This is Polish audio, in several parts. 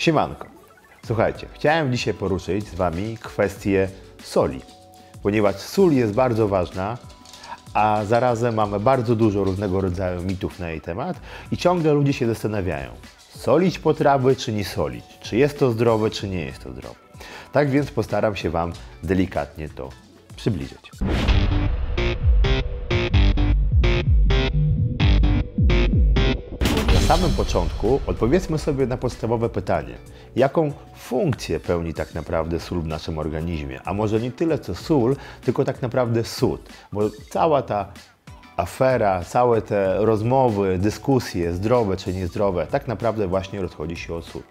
Siemanko. Słuchajcie, chciałem dzisiaj poruszyć z Wami kwestię soli, ponieważ sól jest bardzo ważna, a zarazem mamy bardzo dużo różnego rodzaju mitów na jej temat i ciągle ludzie się zastanawiają, solić potrawy czy nie solić, czy jest to zdrowe, czy nie jest to zdrowe. Tak więc postaram się Wam delikatnie to przybliżyć. Samym początku odpowiedzmy sobie na podstawowe pytanie. Jaką funkcję pełni tak naprawdę sól w naszym organizmie? A może nie tyle co sól, tylko tak naprawdę sód. Bo cała ta afera, całe te rozmowy, dyskusje, zdrowe czy niezdrowe, tak naprawdę właśnie rozchodzi się o sód.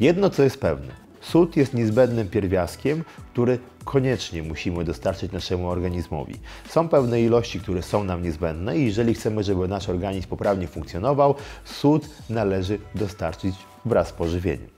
Jedno co jest pewne, Sód jest niezbędnym pierwiastkiem, który koniecznie musimy dostarczyć naszemu organizmowi. Są pewne ilości, które są nam niezbędne i jeżeli chcemy, żeby nasz organizm poprawnie funkcjonował, sód należy dostarczyć wraz z pożywieniem.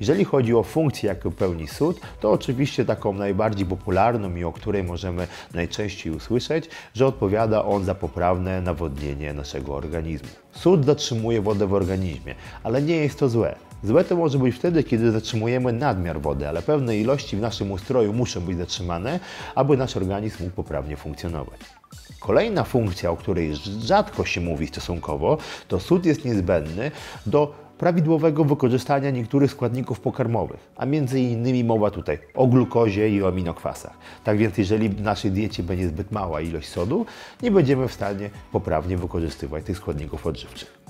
Jeżeli chodzi o funkcję, jaką pełni sód, to oczywiście taką najbardziej popularną i o której możemy najczęściej usłyszeć, że odpowiada on za poprawne nawodnienie naszego organizmu. Sód zatrzymuje wodę w organizmie, ale nie jest to złe. Złe to może być wtedy, kiedy zatrzymujemy nadmiar wody, ale pewne ilości w naszym ustroju muszą być zatrzymane, aby nasz organizm mógł poprawnie funkcjonować. Kolejna funkcja, o której rzadko się mówi stosunkowo, to sód jest niezbędny do prawidłowego wykorzystania niektórych składników pokarmowych, a między innymi mowa tutaj o glukozie i o aminokwasach. Tak więc jeżeli w naszej diecie będzie zbyt mała ilość sodu, nie będziemy w stanie poprawnie wykorzystywać tych składników odżywczych.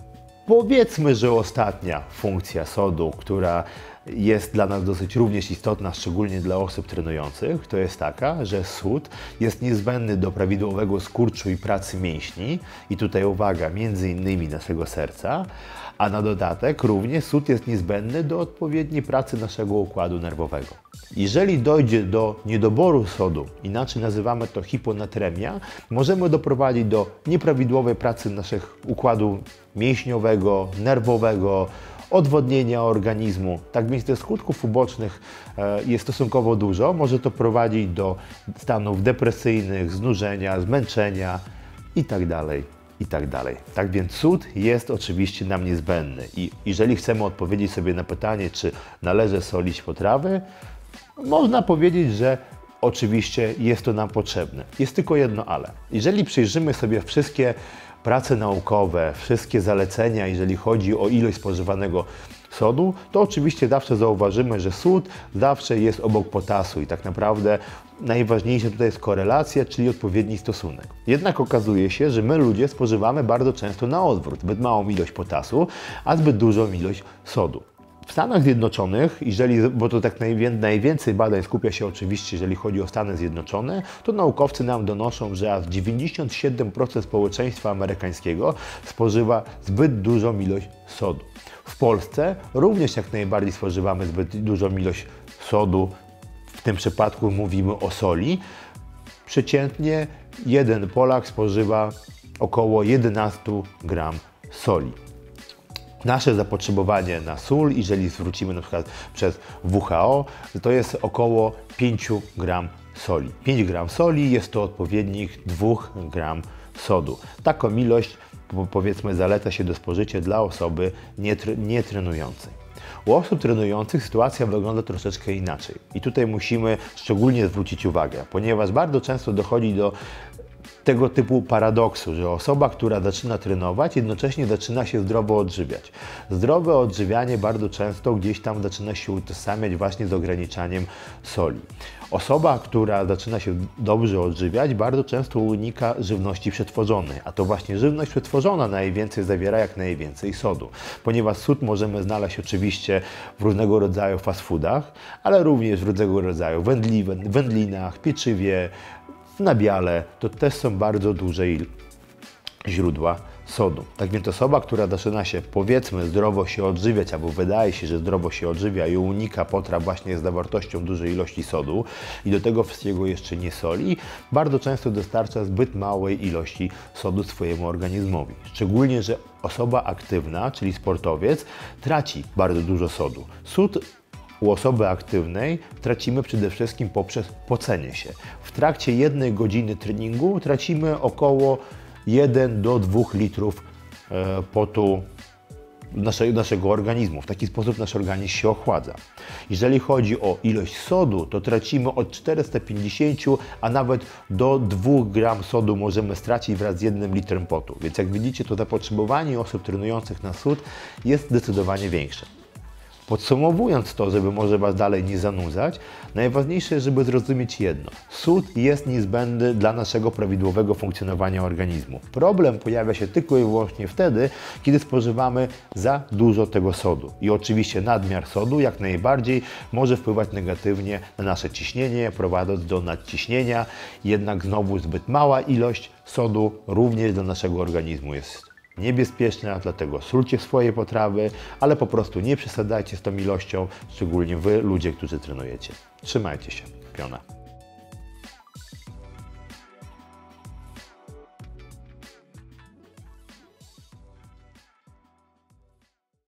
Powiedzmy, że ostatnia funkcja sodu, która jest dla nas dosyć również istotna, szczególnie dla osób trenujących, to jest taka, że sód jest niezbędny do prawidłowego skurczu i pracy mięśni i tutaj uwaga, między innymi naszego serca, a na dodatek również sód jest niezbędny do odpowiedniej pracy naszego układu nerwowego. Jeżeli dojdzie do niedoboru sodu, inaczej nazywamy to hiponatremia, możemy doprowadzić do nieprawidłowej pracy naszego układu mięśniowego, nerwowego, odwodnienia organizmu. Tak więc tych skutków ubocznych e, jest stosunkowo dużo. Może to prowadzić do stanów depresyjnych, znużenia, zmęczenia itd. Tak i tak dalej. Tak więc cud jest oczywiście nam niezbędny i jeżeli chcemy odpowiedzieć sobie na pytanie, czy należy solić potrawy, można powiedzieć, że oczywiście jest to nam potrzebne. Jest tylko jedno ale. Jeżeli przyjrzymy sobie wszystkie prace naukowe, wszystkie zalecenia, jeżeli chodzi o ilość spożywanego sodu, to oczywiście zawsze zauważymy, że sód zawsze jest obok potasu i tak naprawdę najważniejsza tutaj jest korelacja, czyli odpowiedni stosunek. Jednak okazuje się, że my ludzie spożywamy bardzo często na odwrót, zbyt małą ilość potasu, a zbyt dużą ilość sodu. W Stanach Zjednoczonych, jeżeli, bo to tak najwięcej badań skupia się oczywiście, jeżeli chodzi o Stany Zjednoczone, to naukowcy nam donoszą, że aż 97% społeczeństwa amerykańskiego spożywa zbyt dużą ilość sodu. W Polsce również jak najbardziej spożywamy zbyt dużą ilość sodu, w tym przypadku mówimy o soli. Przeciętnie jeden Polak spożywa około 11 gram soli. Nasze zapotrzebowanie na sól, jeżeli zwrócimy na przykład przez WHO, to jest około 5 gram soli. 5 gram soli jest to odpowiednik 2 gram sodu. Taką ilość powiedzmy zaleca się do spożycia dla osoby nietrenującej. U osób trenujących sytuacja wygląda troszeczkę inaczej. I tutaj musimy szczególnie zwrócić uwagę, ponieważ bardzo często dochodzi do tego typu paradoksu, że osoba, która zaczyna trenować, jednocześnie zaczyna się zdrowo odżywiać. Zdrowe odżywianie bardzo często gdzieś tam zaczyna się utożsamiać właśnie z ograniczaniem soli. Osoba, która zaczyna się dobrze odżywiać, bardzo często unika żywności przetworzonej, a to właśnie żywność przetworzona najwięcej zawiera jak najwięcej sodu, ponieważ sód możemy znaleźć oczywiście w różnego rodzaju fast foodach, ale również w różnego rodzaju wędli, wędlinach, pieczywie, w nabiale to też są bardzo duże źródła sodu. Tak więc osoba, która zaczyna się powiedzmy zdrowo się odżywiać, albo wydaje się, że zdrowo się odżywia i unika potraw właśnie z zawartością dużej ilości sodu i do tego wszystkiego jeszcze nie soli, bardzo często dostarcza zbyt małej ilości sodu swojemu organizmowi. Szczególnie, że osoba aktywna, czyli sportowiec, traci bardzo dużo sodu. Sód u osoby aktywnej tracimy przede wszystkim poprzez pocenie się. W trakcie jednej godziny treningu tracimy około 1 do 2 litrów e, potu nasze, naszego organizmu. W taki sposób nasz organizm się ochładza. Jeżeli chodzi o ilość sodu, to tracimy od 450, a nawet do 2 gram sodu możemy stracić wraz z jednym litrem potu. Więc jak widzicie, to zapotrzebowanie osób trenujących na sód jest zdecydowanie większe. Podsumowując to, żeby może Was dalej nie zanudzać, najważniejsze jest, żeby zrozumieć jedno. Sód jest niezbędny dla naszego prawidłowego funkcjonowania organizmu. Problem pojawia się tylko i wyłącznie wtedy, kiedy spożywamy za dużo tego sodu. I oczywiście nadmiar sodu jak najbardziej może wpływać negatywnie na nasze ciśnienie, prowadząc do nadciśnienia, jednak znowu zbyt mała ilość sodu również dla naszego organizmu jest niebezpieczna, dlatego solcie swoje potrawy, ale po prostu nie przesadzajcie z tą ilością, szczególnie Wy, ludzie, którzy trenujecie. Trzymajcie się. Piona.